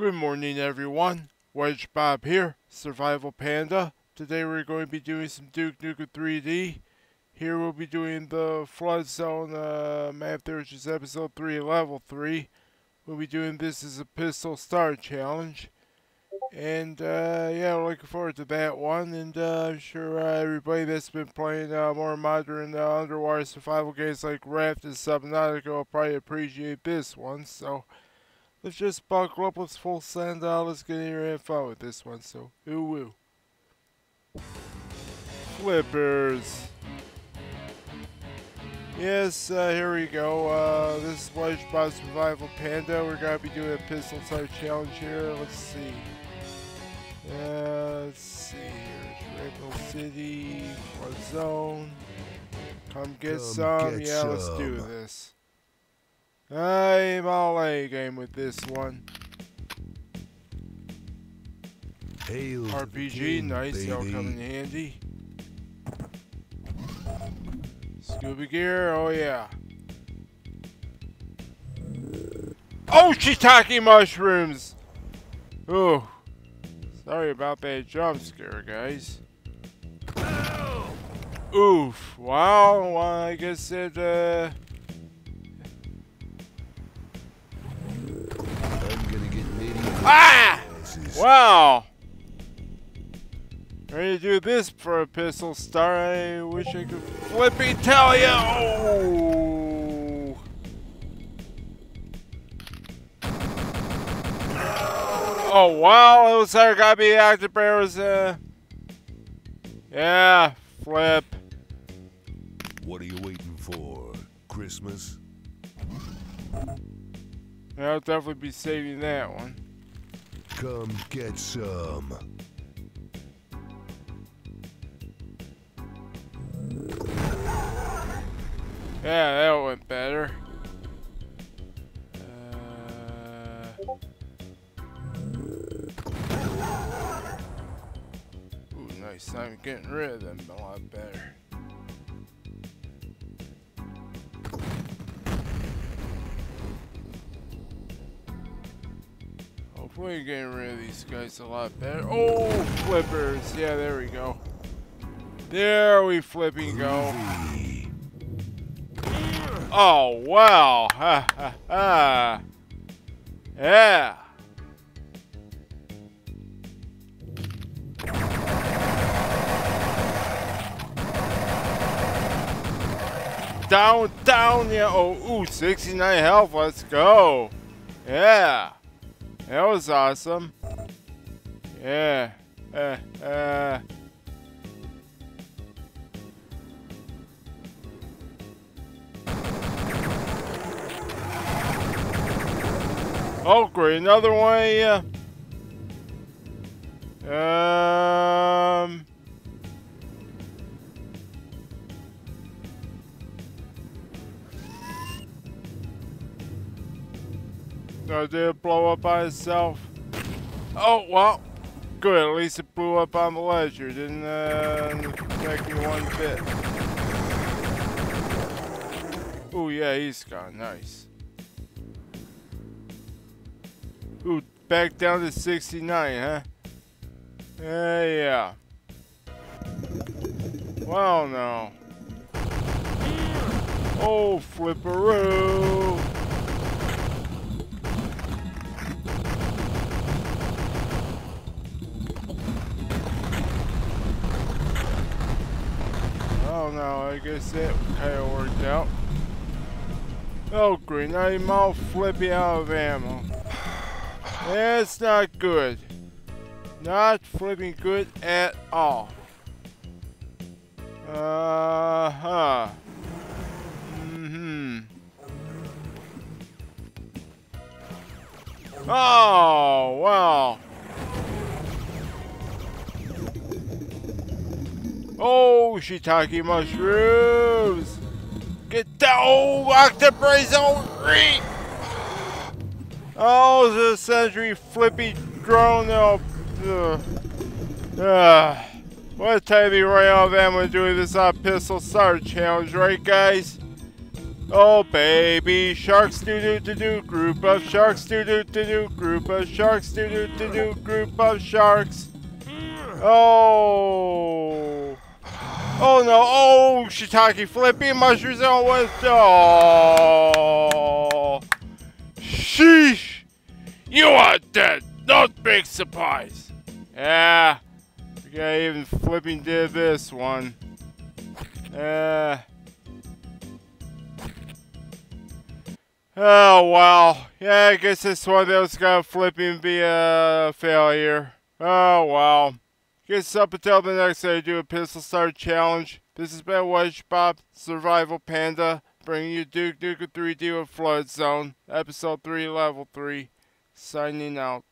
Good morning, everyone. WedgeBob here, Survival Panda. Today we're going to be doing some Duke Nukem 3D. Here we'll be doing the Flood Zone uh, map there, which is episode 3, level 3. We'll be doing this as a pistol start challenge. And uh, yeah, looking forward to that one. And uh, I'm sure uh, everybody that's been playing uh, more modern uh, underwater survival games like Raft and Subnautica will probably appreciate this one. So let's just buckle up, let's full send out, let's get in here and have fun with this one. So, ooh woo. Flippers. Yes, uh, here we go. Uh, this is WedgeBob Survival Panda. We're going to be doing a pistol type challenge here. Let's see. Uh, let's see here. Rainbow City, Flood Zone. Come get Come some. get yeah, let's do this. I'm all A game with this one. Hail RPG, king, nice, that'll baby. come in handy. Scuba gear, oh yeah. Oh, shiitake mushrooms! Oh, sorry about that jump scare, guys. Oof, wow, well, I guess it, uh, ah! Wow! Ready to do this for a pistol start. I wish I could flippy tell you. Oh! Oh wow! It was I gotta be active bearers. Uh, yeah, flip. What are you waiting for? Christmas? I'll definitely be saving that one. Come get some. Yeah, that went better. Uh, ooh, nice. I'm getting rid of them a lot better. Hopefully getting rid of these guys a lot better. Oh, flippers. Yeah, there we go. There we flipping go. Oh, wow. Ha, ha, ha. Yeah. Down, down, yeah. Oh, ooh, 69 health. Let's go. Yeah. That was awesome. Yeah. Uh, uh. Oh, great. Another one. Yeah. Um. No, did it blow up by itself? Oh, well. Good. At least it blew up on the ledger. Didn't uh, me one bit. Oh, yeah. He's gone. Nice. Ooh, back down to 69, huh? Uh, yeah. Well, no. Oh, flipperoo! I guess that kind of worked out. Oh, green, I'm all flippy out of ammo. That's not good. Not flipping good at all. Uh huh. Mm hmm. Oh, Oh, shiitake mushrooms. Get down. Oh, Octabrain. Oh. Oh, the Sentry flippy drone. Oh. Ah. What a time to be right out of ammo doing this on pistol start challenge, right, guys? Oh baby sharks do do do do group of sharks do do do do group of sharks do do do do group of sharks. Oh. Oh no, oh shiitake flipping mushrooms on with oh Sheesh! You are dead! Not big surprise! Yeah. We got even flipping did this one. Yeah. Oh wow. Yeah, I guess this one that was gonna flipping be a failure. Oh wow. Guess up until the next day do a pistol start challenge. This has been Wedge Survival Panda, bringing you Duke Nukem 3D with Flood Zone, Episode 3, Level 3. Signing out.